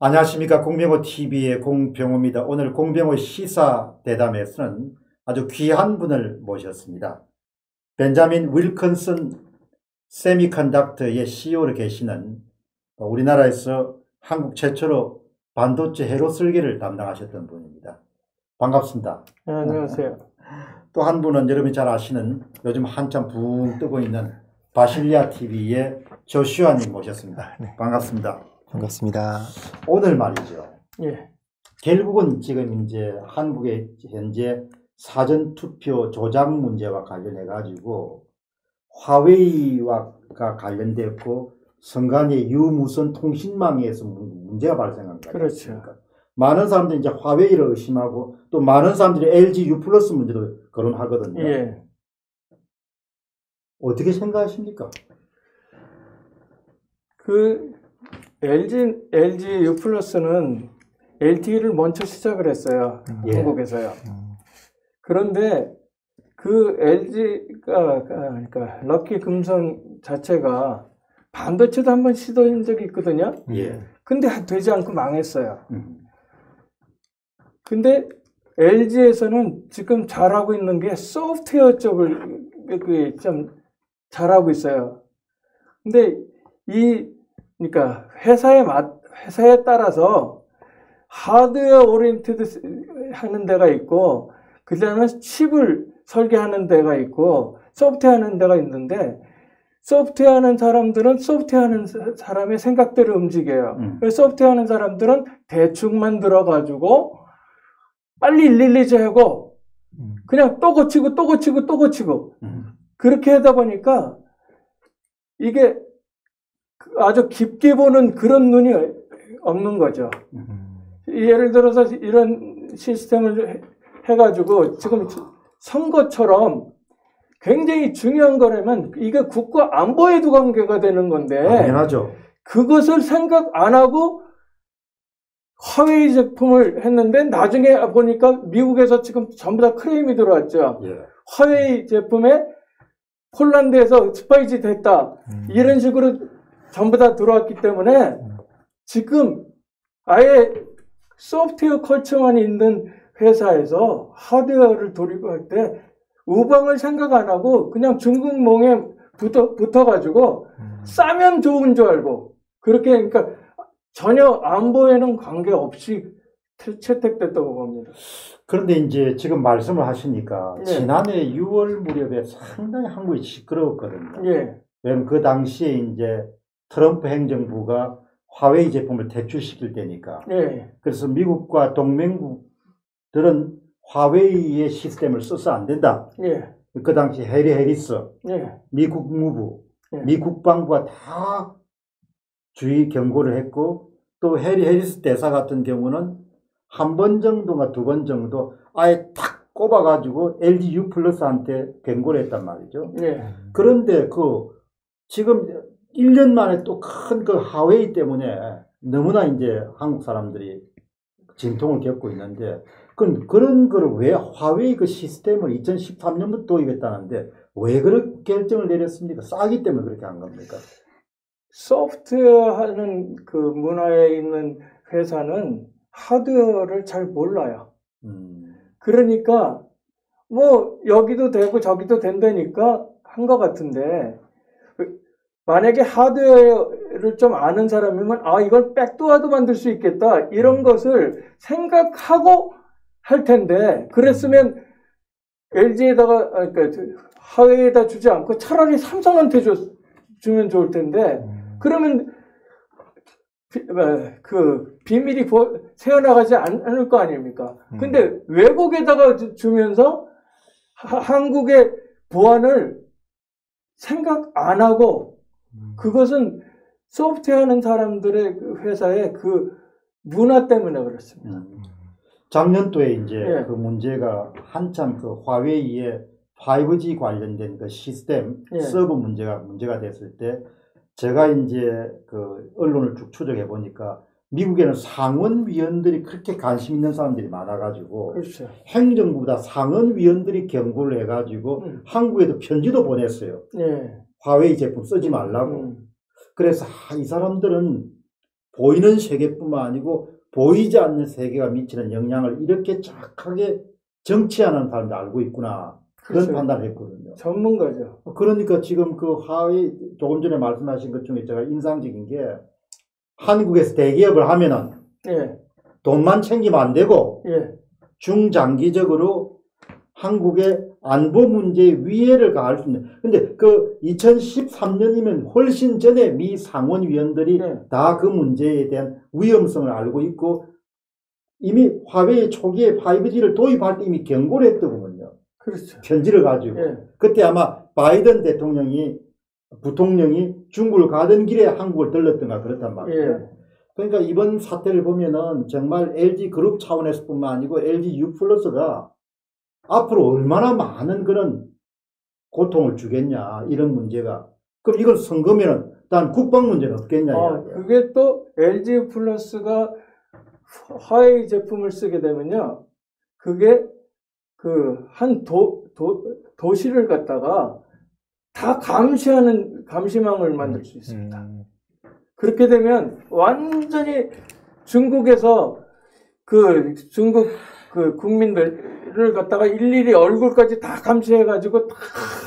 안녕하십니까 공병호 TV의 공병호입니다. 오늘 공병호 시사 대담에서는 아주 귀한 분을 모셨습니다. 벤자민 윌컨슨 세미컨덕터의 CEO로 계시는 우리나라에서 한국 최초로 반도체 회로 설계를 담당하셨던 분입니다. 반갑습니다. 네, 안녕하세요. 또 한 분은 여러분이 잘 아시는 요즘 한참 붕 뜨고 있는 바실리아 TV의 조슈아님 모셨습니다. 네. 반갑습니다. 반갑습니다. 오늘 말이죠. 예, 결국은 지금 이제 한국의 현재 사전 투표 조작 문제와 관련해 가지고 화웨이와 관련됐고 선관위 유무선 통신망에서 문제가 발생한 거죠. 그렇죠. 많은 사람들이 이제 화웨이를 의심하고 또 많은 사람들이 LG U 플러스 문제도 거론하거든요. 예. 어떻게 생각하십니까? 그 LG LG U 플러스는 LTE를 먼저 시작을 했어요. 예. 한국에서요. 음, 그런데 그 LG가 그러니까 럭키 금성 자체가 반도체도 한번 시도한 적이 있거든요. 예. 근데 되지 않고 망했어요. 음. 근데 LG에서는 지금 잘하고 있는 게 소프트웨어 쪽을 그좀 잘하고 있어요. 근데 이 그러니까 회사에 맞 회사에 따라서 하드웨어 oriented 하는 데가 있고 그다음에 칩을 설계하는 데가 있고 소프트웨어 하는 데가 있는데 소프트웨어 하는 사람들은 소프트웨어 하는 사- 사람의 생각대로 움직여요. 음. 소프트웨어 하는 사람들은 대충만 들어가지고 빨리 일일리지 하고 음, 그냥 또 고치고 또 고치고 또 고치고 음. 그렇게 하다 보니까 이게 아주 깊게 보는 그런 눈이 없는 거죠. 음, 예를 들어서 이런 시스템을 해- 해가지고 지금 선거처럼 굉장히 중요한 거라면 이게 국가 안보에도 관계가 되는 건데 당연하죠. 그것을 생각 안 하고 화웨이 제품을 했는데 나중에 보니까 미국에서 지금 전부 다 클레임이 들어왔죠. 예. 화웨이 제품에 폴란드에서 스파이지 됐다. 음, 이런 식으로 전부 다 들어왔기 때문에 지금 아예 소프트웨어 culture만 있는 회사에서 하드웨어를 도입할 때 우방을 생각 안 하고 그냥 중국 몽에 붙어, 붙어가지고 음, 싸면 좋은 줄 알고 그렇게 그러니까 전혀 안보에는 관계없이 채- 채택됐다고 봅니다. 그런데 이제 지금 말씀을 하시니까 예. 지난해 6월 무렵에 상당히 한국이 시끄러웠거든요. 예, 왜냐면 그 당시에 이제 트럼프 행정부가 화웨이 제품을 퇴출시킬 때니까. 예, 그래서 미국과 동맹국들은 화웨이의 시스템을 써서 안 된다. 예, 그 당시 해리 해리스, 예, 미 국 무부, 예. 미 국 방부가 다 주의 경고를 했고 또 해리 해리스 대사 같은 경우는 한 번 정도가 두 번 정도 아예 탁 꼽아가지고 LG U 플러스한테 경고를 했단 말이죠. 예, 그런데 그 지금 1년 만에 또 큰 그 하웨이 때문에 너무나 이제 한국 사람들이 진통을 겪고 있는데 그 그런 거를 왜 화웨이 그 시스템을 2013년부터 도입했다는데 왜 그런 결정을 내렸습니까? 싸기 때문에 그렇게 한 겁니까? 소프트웨어 하는 그 문화에 있는 회사는 하드웨어를 잘 몰라요. 음, 그러니까 뭐 여기도 되고 저기도 된다니까 한 것 같은데 만약에 하드웨어를 좀 아는 사람이면 아 이건 백도어도 만들 수 있겠다 이런 것을 생각하고 할 텐데 그랬으면 LG에다가 그러니까 하웨이에다 주지 않고 차라리 삼성한테 줬, 주면 좋을 텐데 음, 그러면 비, 어, 그 비밀이 보- 새어나가지 않, 않을 거 아닙니까? 음. 근데 외국에다가 주- 주면서 하- 한국의 보안을 생각 안 하고 음, 그것은 소프트웨어 하는 사람들의 그 회사의 그 문화 때문에 그렇습니다. 음. 작년도에 이제 예. 그 문제가 한참 그 화웨이의 5G 관련된 그 시스템 예. 서버 문제가 문제가 됐을 때 제가 이제 그 언론을 쭉 추적해 보니까 미국에는 상원위원들이 그렇게 관심 있는 사람들이 많아가지고 그렇죠. 행정부보다 상원위원들이 경고를 해가지고 음. 한국에도 편지도 보냈어요. 예. 화웨이 제품 쓰지 말라고. 음. 그래서 아, 이 사람들은 보이는 세계뿐만 아니고 보이지 않는 세계가 미치는 영향을 이렇게 정확하게 정치하는 사람도 알고 있구나. 그런 그렇죠. 판단을 했거든요. 전문가죠. 그러니까 지금 그 하위 조금 전에 말씀하신 것 중에 제가 인상적인 게 한국에서 대기업을 하면은 예, 돈만 챙기면 안 되고 예, 중장기적으로 한국의 안보 문제에 위해를 가할 수 있는. 근데 그 2013년이면 훨씬 전에 미 상원위원들이 네. 다그 문제에 대한 위험성을 알고 있고 이미 화웨이 초기에 5G를 도입할 때 이미 경고를 했더군요. 그렇죠. 편지를 가지고. 예, 그때 아마 바이든 대통령이 부통령이 중국을 가던 길에 한국을 들렀던가 그렇단 말이에요. 예, 그러니까 이번 사태를 보면은 정말 LG 그룹 차원에서뿐만 아니고 LG U 플러스가 앞으로 얼마나 많은 그런 고통을 주겠냐 이런 문제가 그럼 이걸 선거면은 단 국방 문제는 없겠냐 아. 그게 또 LG 플러스가 화웨이 제품을 쓰게 되면요. 그게 그 한 도, 도, 도시를 갖다가 다 감시하는 감시망을 만들 수 있습니다. 음, 그렇게 되면 완전히 중국에서 그 중국 그 국민들을 갖다가 일일이 얼굴까지 다 감시해가지고 다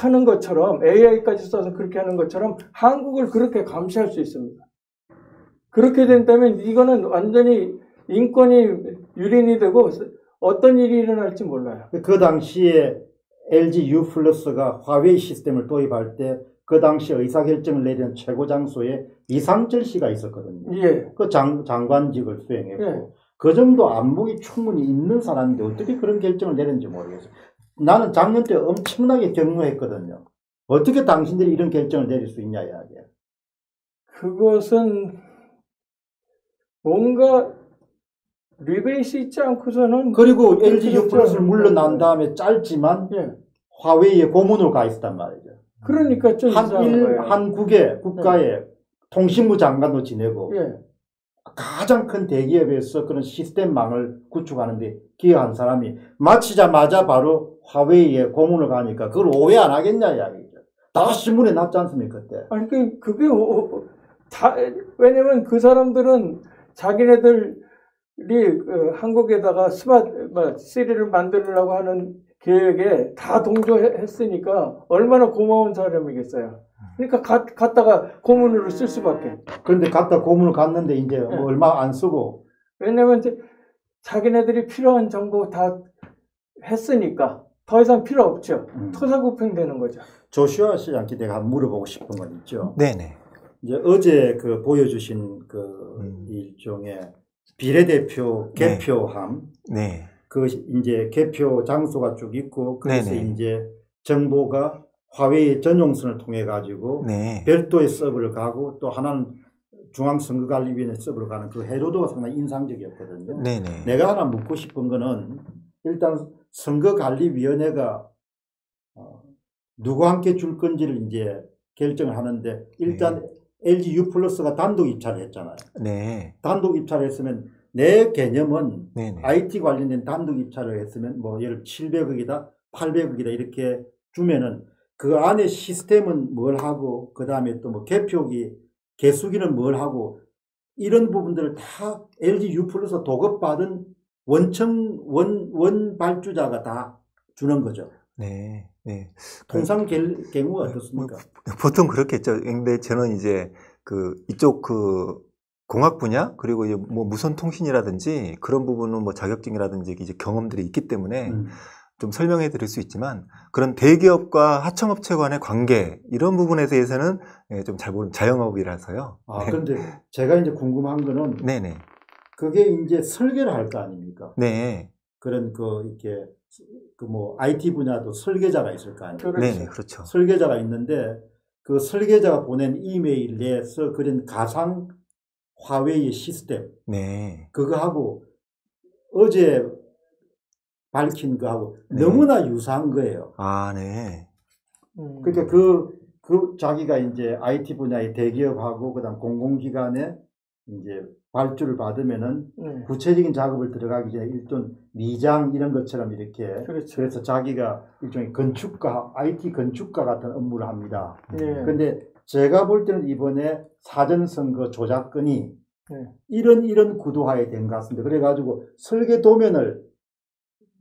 하는 것처럼 AI까지 써서 그렇게 하는 것처럼 한국을 그렇게 감시할 수 있습니다. 그렇게 된다면 이거는 완전히 인권이 유린이 되고 어떤 일이 일어날지 몰라요. 그 당시에 LG U 플러스가 화웨이 시스템을 도입할 때 그 당시 의사결정을 내리는 최고 장소에 이상철 씨가 있었거든요. 예. 그 장, 장관직을 수행했고 예. 그 정도 안목이 충분히 있는 사람인데 어떻게 그런 결정을 내렸는지 모르겠어요. 나는 작년 때 엄청나게 경로했거든요. 어떻게 당신들이 이런 결정을 내릴 수 있냐 이야기야. 그것은 뭔가 리베이스 있지 않고서는 그리고 LG U 플러스를 물러난 다음에 짧지만 예. 화웨이에 고문으로 가 있었단 말이죠. 그러니까 한일. 한국의 국가의 통신부 장관도 지내고 예. 가장 큰 대기업에서 그런 시스템망을 구축하는데 기여한 사람이 마치자마자 바로 화웨이에 고문을 가니까 그걸 오해 안 하겠냐 이야기죠. 다 신문에 났지 않습니까 그때. 아니 그 그게 오- 오- 다 왜냐면 그 사람들은 자기네들이 그 한국에다가 스마트 뭐, 시리를 만들려고 하는 계획에 다 동조했으니까 얼마나 고마운 사람이겠어요. 그러니까 가, 갖다가 고문으로 쓸 수밖에. 그런데 갖다 고문을 갔는데 이제 뭐 네. 얼마 안 쓰고 왜냐면 이제 자기네들이 필요한 정보 다 했으니까 더 이상 필요 없죠. 음. 토사구팽 되는 거죠. 조슈아 씨한테 내가 한번 물어보고 싶은 건 있죠. 네네. 이제 어제 그 보여주신 그 음. 일종의 비례대표 네. 개표함 네. 그 이제 개표 장소가 쭉 있고 그래서 네네. 이제 정보가 화웨이 전용선을 통해 가지고 네. 별도의 서버를 가고 또 하나는 중앙선거관리위원회 서버로 가는 그 해로도가 상당히 인상적이었거든요. 네네. 내가 하나 묻고 싶은 거는 일단 선거관리위원회가 어, 누구 함께 줄 건지를 이제 결정을 하는데 일단 LG U 플러스가 단독 입찰을 했잖아요. 네. 단독 입찰을 했으면 내 개념은 네네. IT 관련된 단독 입찰을 했으면 뭐 예를 700억이다, 800억이다 이렇게 주면은 그 안에 시스템은 뭘 하고 그 다음에 또 뭐 개표기, 개수기는 뭘 하고 이런 부분들을 다 LG U 플러스 도급받은 원청 원, 원 발주자가 다 주는 거죠. 네. 네. 통상 갤- 경우가 어떻습니까? 보통 그렇겠죠. 근데 저는 이제 그 이쪽 그 공학 분야 그리고 이제 뭐 무선 통신이라든지 그런 부분은 뭐 자격증이라든지 이제 경험들이 있기 때문에 음. 좀 설명해 드릴 수 있지만 그런 대기업과 하청업체 간의 관계 이런 부분에 대해서는 예, 좀잘 모르는 자영업이라서요. 아, 네. 그런데 제가 이제 궁금한 거는 네네. 그게 이제 설계를 할 거 아닙니까? 네. 그런 그 이렇게 그 뭐 IT 분야도 설계자가 있을 거 아니에요. 그렇죠. 네네. 그렇죠. 설계자가 있는데 그 설계자가 보낸 이메일 내에서 그런 가상 화웨이 시스템 네. 그거하고 어제 밝힌 거하고 네. 너무나 유사한 거예요. 아, 네. 음. 그러니까 그, 그 자기가 이제 IT 분야의 대기업하고 그다음 공공기관에 이제 발주를 받으면은 네. 구체적인 작업을 들어가기 전에 일단 미장 이런 것처럼 이렇게 그렇죠. 그래서 자기가 일종의 건축가, IT 건축가 같은 업무를 합니다. 예. 근데 제가 볼 때는 이번에 사전 선거 조작건이 네. 이런 이런 구도화에 된 것 같습니다. 그래가지고 설계 도면을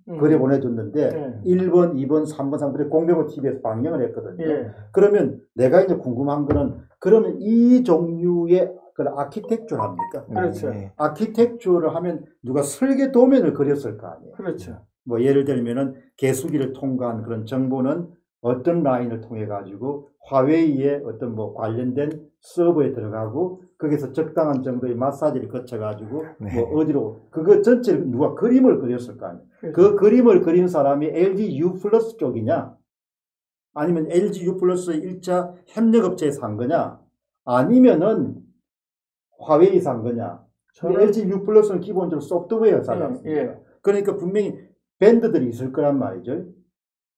음. 그래 보내줬는데 네. 1번, 1번, 2번, 3번, 3번 공병호 TV에서 방영을 했거든요. 예. 그러면 내가 이제 궁금한 거는 그러면 이 종류의 그 아키텍처를 합니까? 그렇죠. 네. 아키텍처를 하면 누가 설계 도면을 그렸을 거 아니에요. 그렇죠. 뭐 예를 들면은 개수기를 통과한 그런 정보는 어떤 라인을 통해 가지고 화웨이의 어떤 뭐 관련된 서버에 들어가고 거기서 적당한 정도의 마사지를 거쳐 가지고 네. 뭐 어디로 그거 전체를 누가 그림을 그렸을 거 아니에요. 그 그림을 그린 사람이 LG U 플러스 쪽이냐 아니면 LG U 플러스 1차 협력업체에서 한 거냐 아니면은 화웨이에서 한 거냐 저는- LG U 플러스는 기본적으로 소프트웨어 회사지 예? 예. 그러니까 분명히 밴드들이 있을 거란 말이죠.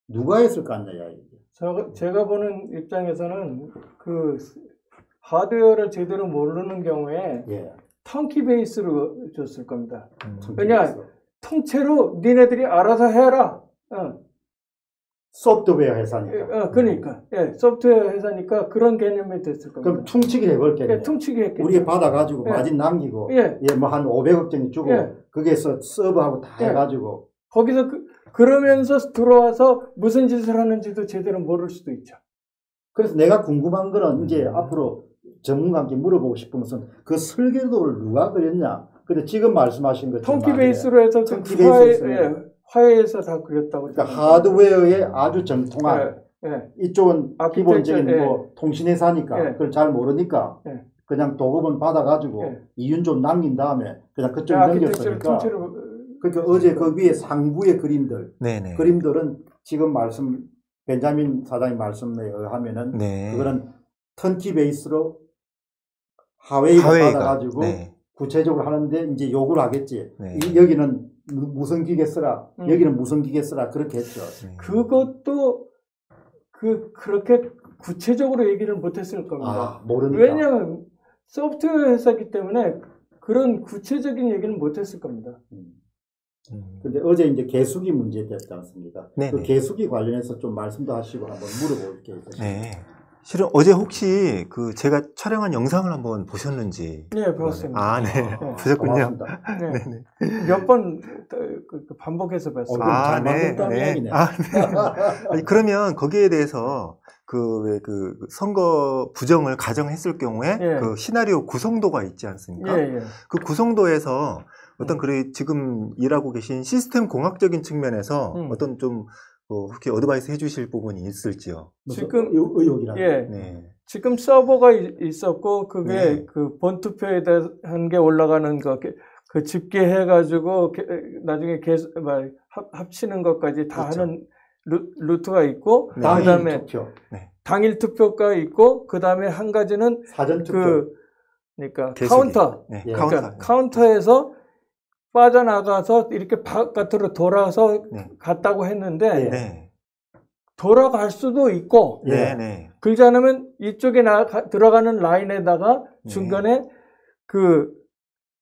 누가 했을 거 이게. 저, 제가 보는 입장에서는 그 하드웨어를 제대로 모르는 경우에 예. 턴키 베이스로 줬을 겁니다. 음. 왜냐? 통째로 니네들이 알아서 해라. 어, 소프트웨어 예, 회사니까. 어, 그러니까 예, 소프트웨어 회사니까 그런 개념이 됐을 겁니다. 그럼 퉁치기 해볼게요. 예, 퉁치기 했겠죠. 우리가 받아가지고 예. 마진 남기고, 예, 예, 뭐 한 500억 정도 주고, 예. 거기에서 서버하고 다 예. 해가지고, 거기서 그, 그러면서 들어와서 무슨 짓을 하는지도 제대로 모를 수도 있죠. 그래서 내가 궁금한 거는 이제 음. 앞으로 전문가한테 물어보고 싶은 것은 그 설계도를 누가 그렸냐. 근데 지금 말씀하신 것처럼. 턴키 말이에요. 베이스로 해서 그 턴키 베이스로 화웨이. 예, 화웨이에서 다 그렸다고. 그러니까 하드웨어에 아주 정통한, 예, 예. 이쪽은 아키텍처, 기본적인 예. 뭐 통신회사니까 예. 그걸 잘 모르니까 예. 그냥 도급은 받아가지고 예. 이윤 좀 남긴 다음에 그냥 그쪽 아키텍처를 넘겼으니까 통째로 그러니까 어제 그 위에 상부의 그림들 네네. 그림들은 지금 말씀 벤자민 사장님 말씀에 의하면은 네. 그거는 턴키 베이스로 하웨이가 하웨이가. 받아가지고 네. 구체적으로 하는데 이제 요구를 하겠지 네. 이- 여기는 무- 무슨 기계 쓰라 음. 여기는 무슨 기계 쓰라 그렇게 했죠 네. 그것도 그 그렇게 구체적으로 얘기를 못했을 겁니다. 아 모르니까 왜냐하면 소프트웨어 회사기 때문에 그런 구체적인 얘기는 못했을 겁니다. 음. 음. 근데 어제 이제 개수기 문제 됐지 않습니까? 네네. 그 개수기 관련해서 좀 말씀도 하시고 한번 물어볼 게 있어요. 네. 실은 어제 혹시 그 제가 촬영한 영상을 한번 보셨는지. 네, 봤습니다. 아, 네. 네. 보셨군요. 네. 네네. 몇번 그, 그 반복해서 어, 봤습니다. 그럼 아, 잘 네. 네. 아, 네. 아니, 그러면 거기에 대해서 그왜그 선거 부정을 가정했을 경우에 예. 그 시나리오 구성도가 있지 않습니까? 예, 예. 그 구성도에서 어떤 그 지금 일하고 계신 시스템 공학적인 측면에서 음. 어떤 좀 어, 혹시 어드바이스 해주실 부분이 있을지요? 지금- 의- 의혹이라. 예. 네. 지금 서버가 이- 있었고 그게 네. 그 본투표에 대한 게 올라가는 거 그 집계해 가지고 나중에 개, 뭐, 합, 합치는 것까지 다 그렇죠. 하는 루, 루트가 있고 네. 당일 그다음에 투표, 당일 투표가 있고 그다음에 한 가지는 사전 투표. 그 그러니까 개수기. 카운터 네. 예. 카운터. 그러니까 카운터에서 빠져나가서 이렇게 바깥으로 돌아서 네. 갔다고 했는데 네. 네. 돌아갈 수도 있고 예. 네. 네. 그렇지 않으면 이쪽에 나, 가- 들어가는 라인에다가 네. 중간에 그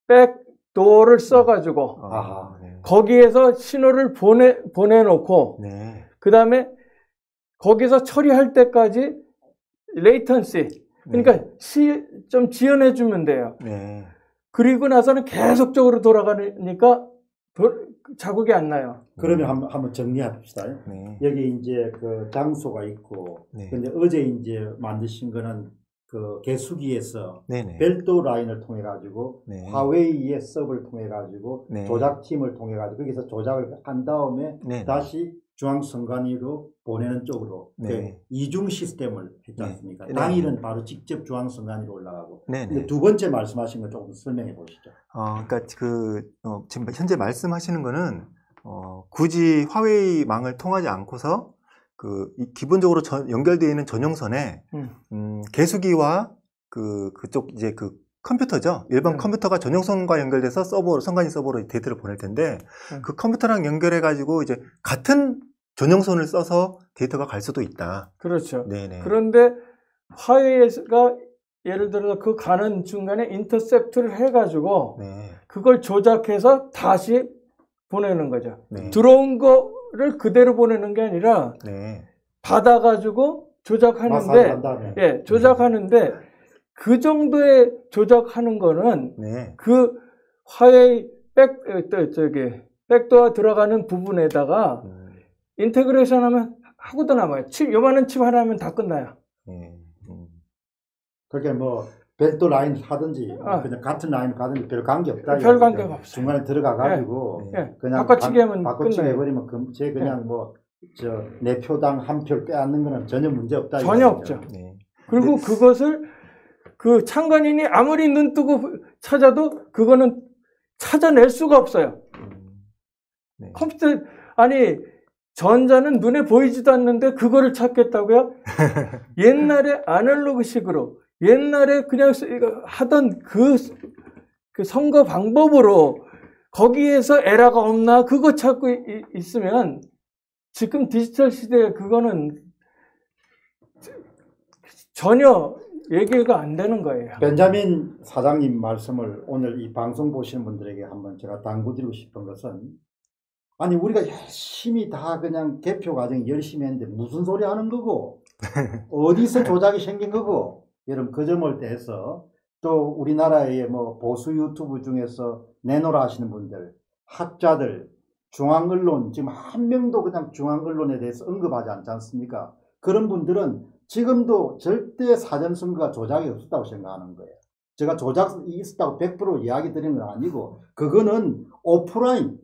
백도어를 써가지고 어, 아하. 네. 거기에서 신호를 보내 보내놓고 네. 그 다음에 거기서 처리할 때까지 레이턴시 그러니까 시, 좀 지연해 주면 돼요. 네. 그리고 나서는 계속적으로 돌아가니까 도- 자국이 안 나요. 그러면 한번, 한번 정리합시다. 네. 여기 이제 그 장소가 있고, 네. 근데 어제 이제 만드신 거는 그 개수기에서 네네. 별도 라인을 통해 가지고 네. 화웨이의 서버를 통해 가지고 네. 조작팀을 통해 가지고 거기서 조작을 한 다음에 네. 다시 중앙선관위로 보내는 쪽으로 네. 그 이중 시스템을 했지 네. 않습니까? 네. 당일은 바로 직접 중앙선관위로 올라가고. 근데 네네. 두 번째 말씀하신 걸 조금 설명해 보시죠. 어, 그러니까 그 어, 지금 현재 말씀하시는 거는 어, 굳이 화웨이망을 통하지 않고서 그 이- 기본적으로 전- 연결되어 있는 전용선에 음. 음, 개수기와 그 그쪽 이제 그 컴퓨터죠. 일반 음. 컴퓨터가 전용선과 연결돼서 서버로 선관위 서버로 데이터를 보낼 텐데 음. 그 컴퓨터랑 연결해 가지고 이제 같은 전용선을 써서 데이터가 갈 수도 있다. 그렇죠. 네네. 그런데 화웨이가 예를 들어서 그 가는 중간에 인터셉트를 해가지고 네. 그걸 조작해서 다시 보내는 거죠. 네. 들어온 거를 그대로 보내는 게 아니라 네. 받아가지고 조작하는데. 예, 조작하는데 그 정도의 조작하는 거는 네. 그 화웨이 백, 어, 또 저기, backdoor 들어가는 부분에다가 음, integration 하면 하고도 남아요. 칩, 요만한 칩 하나 하면 다 끝나요. 네. 음. 그렇게 뭐 별도 라인 하든지 아. 그냥 같은 라인 가든지 별 관계 없다. 별. 관계가 없어요. 중간에 들어가 가지고 예. 그냥 바꿔치기 바- 하면 바꿔치기. 해버리면 그, 제 그냥 뭐저 내 표당 한 표 빼앗는 거는 전혀 문제 없다. 전혀. 없죠. 네. 그리고 그것을 그 창관인이 아무리 눈 뜨고 찾아도 그거는 찾아낼 수가 없어요. 음, 네. 컴퓨터, 아니, 전자는 눈에 보이지도 않는데 그거를 찾겠다고요? 옛날에 아날로그식으로, 옛날에 그냥 하던 그, 그 선거 방법으로 거기에서 에러가 없나 그거 찾고 이- 있으면 지금 디지털 시대에 그거는 전혀 얘기가 안 되는 거예요. 벤자민 사장님 말씀을 오늘 이 방송 보시는 분들에게 한번 제가 당부드리고 싶은 것은 아니 우리가 열심히 다 그냥 개표 과정 열심히 했는데 무슨 소리 하는 거고 어디서 조작이 생긴 거고 여러분 그 점을 대해서 또 우리나라의 뭐 보수 유튜브 중에서 내노라 하시는 분들 학자들 중앙 언론 지금 한 명도 그냥 중앙 언론에 대해서 언급하지 않지 않습니까? 그런 분들은 지금도 절대 사전 선거가 조작이 없었다고 생각하는 거예요. 제가 조작이 있었다고 100% 이야기 드리는 건 아니고 그거는 오프라인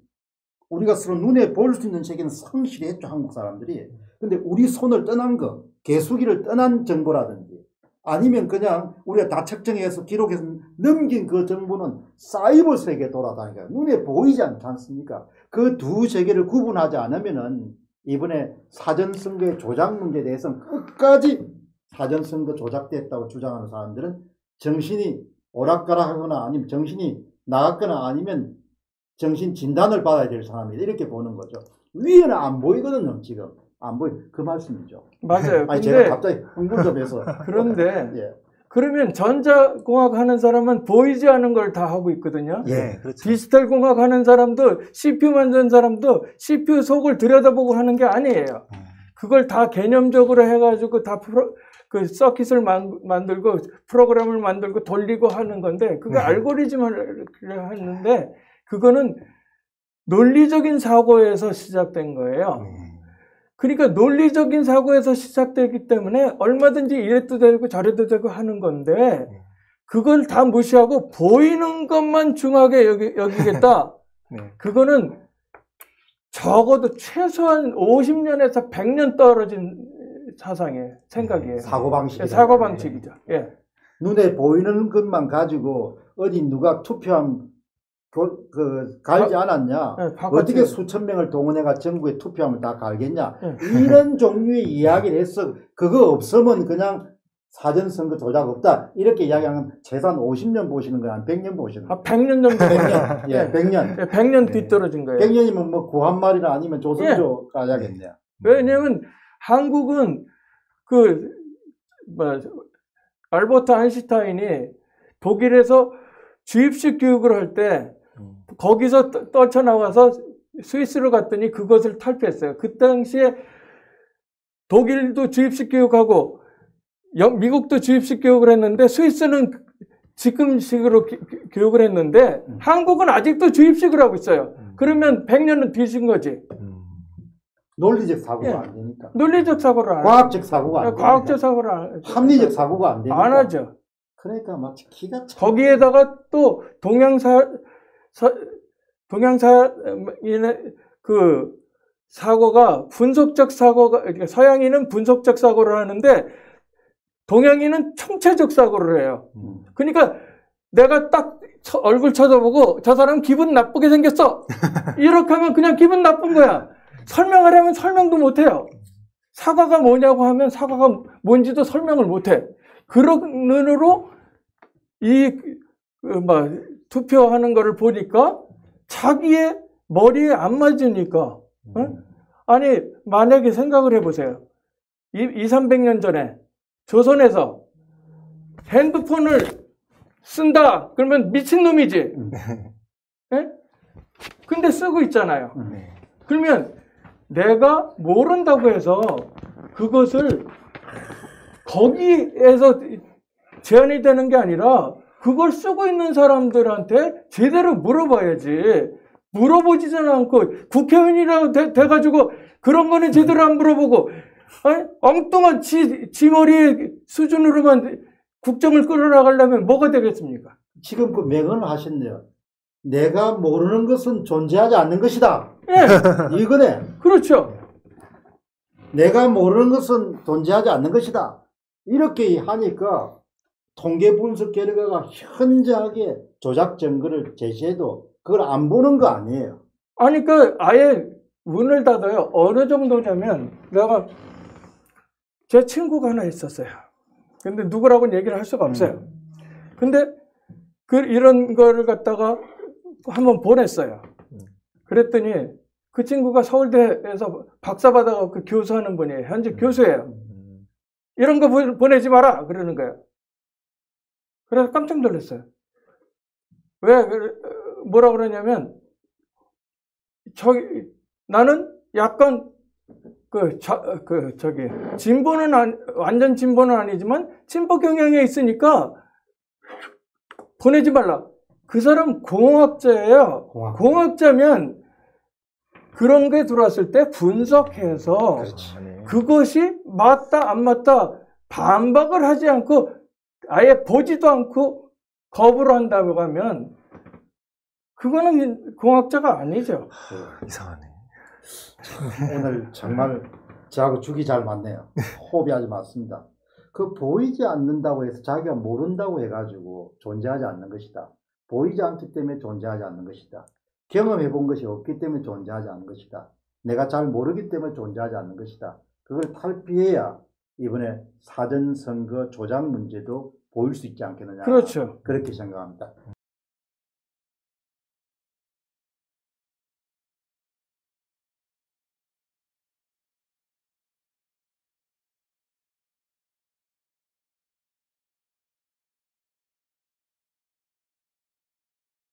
우리가 서로 눈에 볼 수 있는 세계는 성실히 했죠 한국 사람들이. 근데 우리 손을 떠난 거 개수기를 떠난 정보라든지 아니면 그냥 우리가 다 책정해서 기록해서 넘긴 그 정보는 사이버 세계에 돌아다니까 눈에 보이지 않지 않습니까? 그 두 세계를 구분하지 않으면은 이번에 사전선거의 조작 문제에 대해서는 끝까지 사전선거 조작됐다고 주장하는 사람들은 정신이 오락가락하거나 아니면 정신이 나갔거나 아니면 정신 진단을 받아야 될 사람이다 이렇게 보는 거죠. 위에는 안 보이거든요 지금 안 보이 그 말씀이죠. 맞아요. 아니 제가 갑자기 흥분 좀 해서 그런데 예. 그러면 전자공학 하는 사람은 보이지 않은 걸 다 하고 있거든요. 예, 그렇죠. 디지털 공학 하는 사람도 CPU 만드는 사람도 CPU 속을 들여다보고 하는 게 아니에요. 음. 그걸 다 개념적으로 해가지고 다 프로, 그 서킷을 만, 만들고 프로그램을 만들고 돌리고 하는 건데 그게 네. 알고리즘을 하는데 그거는 논리적인 사고에서 시작된 거예요. 음. 그러니까 논리적인 사고에서 시작되기 때문에 얼마든지 이래도 되고 저래도 되고 하는 건데 그걸 다 무시하고 보이는 것만 중하게 여기, 여기겠다. 네. 그거는 적어도 최소한 50년에서 100년 떨어진 사상이에요. 생각이에요. 사고 방식 예, 사고 방식이죠. 예. 눈에 보이는 것만 가지고 어디 누가 투표함 그, 그 갈지 않았냐 예, 바깥에- 어떻게 수천 명을 동원해가 전국에 투표함을 다 갈겠냐 예. 이런 종류의 이야기를 했어 그거 없으면 그냥 사전 선거 조작 없다 이렇게 이야기하면 재산 50년 보시는 거야 100년 보시는 거야 아, 100년 정도. 100년 예, 100년 예, 100년 네. 뒤떨어진 거예요. 100년이면 뭐 구한말이나 아니면 조선조 예. 가야겠네요 왜냐면 한국은 그, 뭐, 알버트 아인슈타인이 독일에서 주입식 교육을 할때 음. 거기서 떠- 떨쳐나와서 스위스로 갔더니 그것을 탈피했어요. 그 당시에 독일도 주입식 교육하고 영- 미국도 주입식 교육을 했는데 스위스는 지금식으로 교육을 했는데 음. 한국은 아직도 주입식을 하고 있어요. 음. 그러면 100년은 뒤진 거지. 음. 논리적 사고가 예. 안 되니까 논리적 사고를 안 과학적 사고가 안 되니까 과학적 사고를 안, 합리적 사고가 안 되니까 안 하죠. 그러니까 마치 기가 차 거기에다가 또 동양사 사, 동양사인의 그 사고가 분석적 사고가 그러니까 서양인은 분석적 사고를 하는데 동양인은 총체적 사고를 해요. 음. 그러니까 내가 딱 쳐- 얼굴 쳐다보고 저 사람 기분 나쁘게 생겼어. 이렇게 하면 그냥 기분 나쁜 거야. 설명하려면 설명도 못 해요. 사과가 뭐냐고 하면 사과가 뭔지도 설명을 못 해. 그런 눈으로 이, 그, 뭐, 투표하는 거를 보니까 자기의 머리에 안 맞으니까. 응? 아니, 만약에 생각을 해보세요. 이, 2, 300년 전에 조선에서 핸드폰을 쓴다. 그러면 미친놈이지. 음. 예? 근데 쓰고 있잖아요. 네. 그러면 내가 모른다고 해서 그것을 거기에서 제한이 되는 게 아니라 그걸 쓰고 있는 사람들한테 제대로 물어봐야지. 물어보지는 않고 국회의원이라고 돼, 돼가지고 그런 거는 제대로 안 물어보고 아니, 엉뚱한 지, 지 머리 수준으로만 국정을 끌어나가려면 뭐가 되겠습니까? 지금 그 명언을 하셨네요. 내가 모르는 것은 존재하지 않는 것이다. 예, 이거네. 그렇죠. 내가 모르는 것은 존재하지 않는 것이다. 이렇게 하니까 통계 분석 결과가 현저하게 조작 증거를 제시해도 그걸 안 보는 거 아니에요. 아니, 그, 아예 문을 닫아요. 어느 정도냐면, 내가, 제 친구가 하나 있었어요. 근데 누구라고는 얘기를 할 수가 없어요. 근데, 그, 이런 거를 갖다가 한번 보냈어요. 그랬더니, 그 친구가 서울대에서 박사 받아갖고 그 교수하는 분이에요. 현재 교수예요. 음, 이런 거 보- 보내지 마라! 그러는 거예요. 그래서 깜짝 놀랐어요. 왜, 그, 뭐라 그러냐면, 저기, 나는 약간, 그, 자, 그, 저기, 진보는 안, 완전 진보는 아니지만, 진보 경향에 있으니까, 보내지 말라. 그 사람 공학자예요. 공학. 공학자면, 그런 게 들어왔을 때 분석해서, 그렇지. 그것이 맞다 안 맞다 반박을 하지 않고 아예 보지도 않고 거부를 한다고 하면 그거는 공학자가 아니죠. 이상하네. 오늘 정말 저하고 죽이 잘 맞네요. 호흡이 아주 맞습니다. 그 보이지 않는다고 해서 자기가 모른다고 해가지고 존재하지 않는 것이다. 보이지 않기 때문에 존재하지 않는 것이다. 경험해 본 것이 없기 때문에 존재하지 않는 것이다. 내가 잘 모르기 때문에 존재하지 않는 것이다. 그걸 탈피해야 이번에 사전 선거 조작 문제도 보일 수 있지 않겠느냐. 그렇죠. 그렇게 생각합니다.